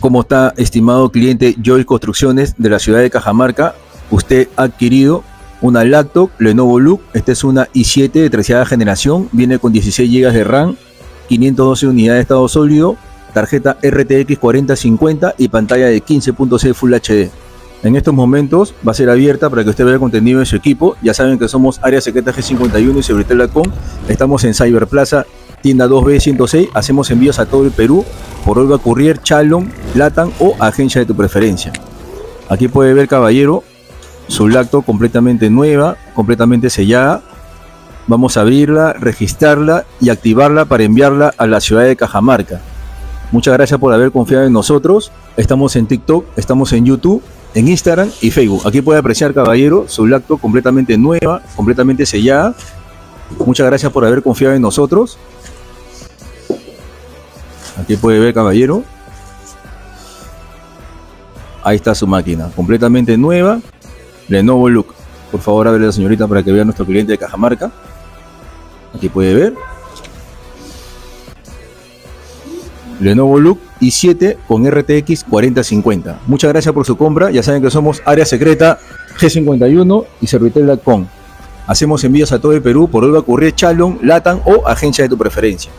¿Cómo está, estimado cliente Joy Construcciones de la ciudad de Cajamarca? Usted ha adquirido una laptop Lenovo Look. Esta es una i7 de tercera generación. Viene con 16 GB de RAM, 512 unidades de estado sólido, tarjeta RTX 4050 y pantalla de 15.6 Full HD. En estos momentos va a ser abierta para que usted vea el contenido de su equipo. Ya saben que somos Área Secreta G51 y Seguridad.com. Estamos en Cyberplaza, tienda 2B106. Hacemos envíos a todo el Perú por Olga Courier, Chalon, Latan o agencia de tu preferencia. Aquí puede ver, caballero, su lacto completamente nueva, completamente sellada. Vamos a abrirla, registrarla y activarla para enviarla a la ciudad de Cajamarca. Muchas gracias por haber confiado en nosotros. Estamos en TikTok, estamos en YouTube, en Instagram y Facebook. Aquí puede apreciar, caballero, su lacto completamente nueva, completamente sellada. Muchas gracias por haber confiado en nosotros. Aquí puede ver, caballero. Ahí está su máquina, completamente nueva. Lenovo Look. Por favor, abre la señorita para que vea nuestro cliente de Cajamarca. Aquí puede ver. Lenovo Look i7 con RTX 4050. Muchas gracias por su compra. Ya saben que somos Área Secreta G51 y Servitel.com. Hacemos envíos a todo el Perú por Olga Currier, Chalon, Latan o agencia de tu preferencia.